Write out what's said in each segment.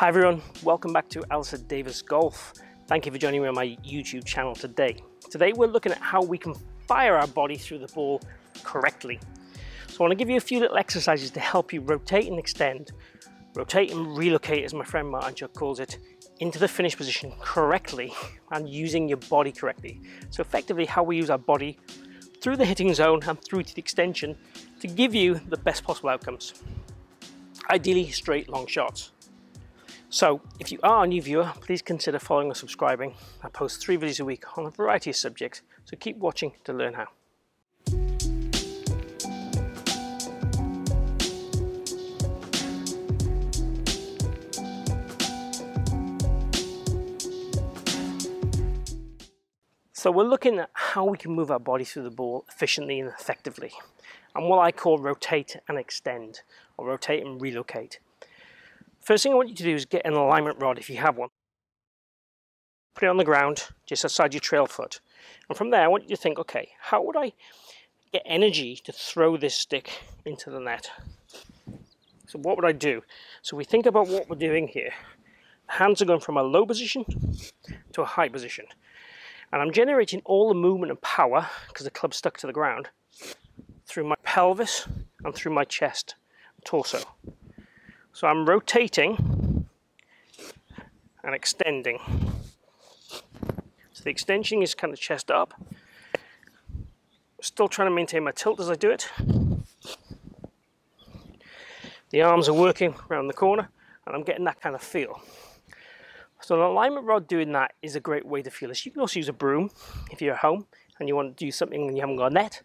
Hi everyone, welcome back to Alistair Davies Golf. Thank you for joining me on my YouTube channel today. Today we're looking at how we can fire our body through the ball correctly. So I want to give you a few little exercises to help you rotate and extend, rotate and relocate as my friend Martin Chuck calls it, into the finish position correctly and using your body correctly. So effectively how we use our body through the hitting zone and through to the extension to give you the best possible outcomes. Ideally straight long shots. So if you are a new viewer, please consider following or subscribing. I post three videos a week on a variety of subjects, so keep watching to learn how. So we're looking at how we can move our body through the ball efficiently and effectively, and what I call rotate and extend, or rotate and relocate. First thing I want you to do is get an alignment rod if you have one. Put it on the ground just outside your trail foot. And from there I want you to think, okay, how would I get energy to throw this stick into the net? So what would I do? So we think about what we're doing here. Hands are going from a low position to a high position. And I'm generating all the movement and power, because the club's stuck to the ground, through my pelvis and through my chest and torso. So I'm rotating and extending. So the extension is kind of chest up. Still trying to maintain my tilt as I do it. The arms are working around the corner and I'm getting that kind of feel. So an alignment rod doing that is a great way to feel this. You can also use a broom if you're at home and you want to do something and you haven't got a net.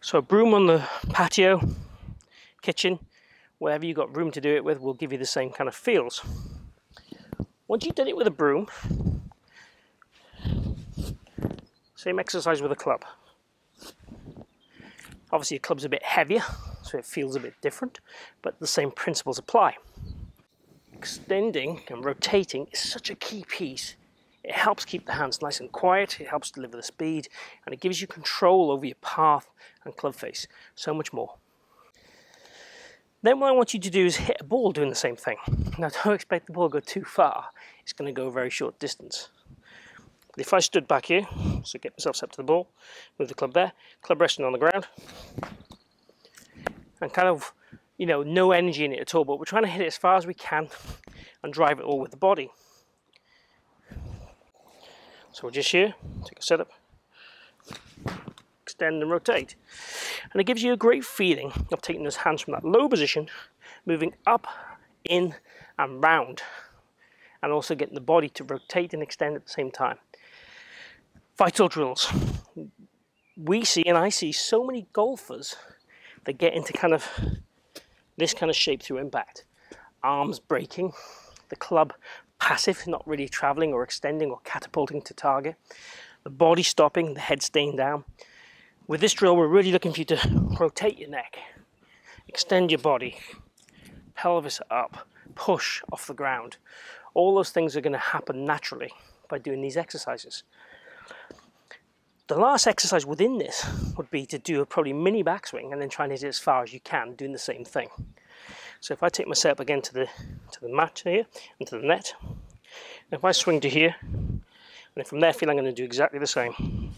So a broom on the patio, kitchen, whatever you've got room to do it with will give you the same kind of feels. Once you've done it with a broom, same exercise with a club. Obviously, a club's a bit heavier, so it feels a bit different, but the same principles apply. Extending and rotating is such a key piece. It helps keep the hands nice and quiet, it helps deliver the speed, and it gives you control over your path and club face. So much more. Then what I want you to do is hit a ball doing the same thing. Now don't expect the ball to go too far, it's going to go a very short distance. But if I stood back here, so get myself up to the ball, move the club there, club resting on the ground, and kind of, you know, no energy in it at all, but we're trying to hit it as far as we can and drive it all with the body. So we're just here, take a setup, extend and rotate. And it gives you a great feeling of taking those hands from that low position, moving up, in and round. And also getting the body to rotate and extend at the same time. Vital drills. We see, and I see, so many golfers that get into kind of this kind of shape through impact. Arms breaking, the club passive, not really traveling or extending or catapulting to target. The body stopping, the head staying down. With this drill, we're really looking for you to rotate your neck, extend your body, pelvis up, push off the ground. All those things are going to happen naturally by doing these exercises. The last exercise within this would be to do a probably mini backswing and then try and hit it as far as you can, doing the same thing. So if I take my setup again to the to the mat here and to the net, if I swing to here, and from there feel I'm going to do exactly the same.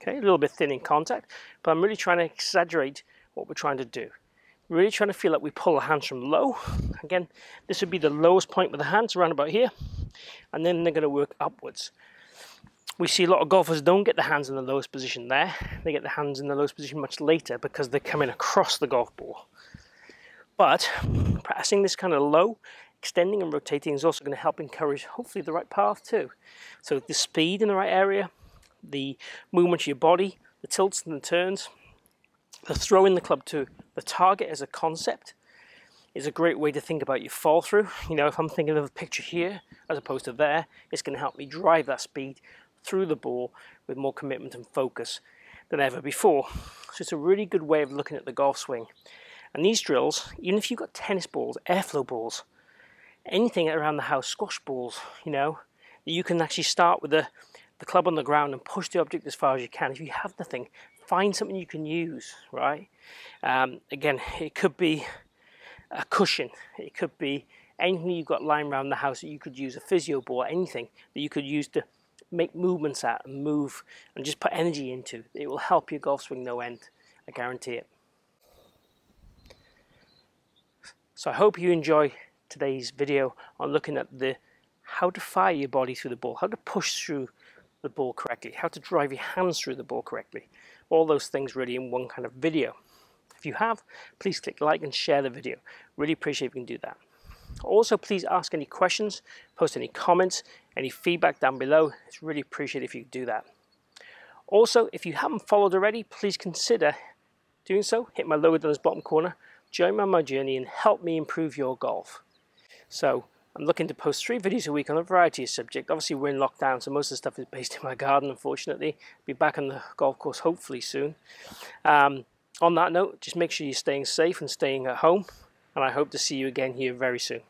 Okay, a little bit thin in contact, but I'm really trying to exaggerate what we're trying to do. Really trying to feel like we pull the hands from low. Again, this would be the lowest point with the hands around about here, and then they're going to work upwards. We see a lot of golfers don't get the hands in the lowest position there. They get the hands in the lowest position much later because they're coming across the golf ball. But practicing this kind of low, extending and rotating is also going to help encourage hopefully the right path too. So the speed in the right area, the movement of your body, the tilts and the turns, the throwing the club to the target as a concept is a great way to think about your fall through. You know, if I'm thinking of a picture here as opposed to there, it's going to help me drive that speed through the ball with more commitment and focus than ever before. So it's a really good way of looking at the golf swing. And these drills, even if you've got tennis balls, airflow balls, anything around the house, squash balls, you know, you can actually start with the the club on the ground and push the object as far as you can. If you have nothing, find something you can use, right? Um, again, it could be a cushion. It could be anything you've got lying around the house that you could use, a physio ball, anything that you could use to make movements at and move and just put energy into. It will help your golf swing no end. I guarantee it. So I hope you enjoy today's video on looking at the how to fire your body through the ball, how to push through the ball correctly, how to drive your hands through the ball correctly. All those things really in one kind of video. If you have, please click like and share the video. Really appreciate if you can do that. Also, please ask any questions, post any comments, any feedback down below. It's really appreciated if you do that. Also, if you haven't followed already, please consider doing so. Hit my logo down this bottom corner, join me on my journey and help me improve your golf. So, I'm looking to post three videos a week on a variety of subjects. Obviously, we're in lockdown, so most of the stuff is based in my garden, unfortunately. Be back on the golf course hopefully soon. Um, on that note, just make sure you're staying safe and staying at home, and I hope to see you again here very soon.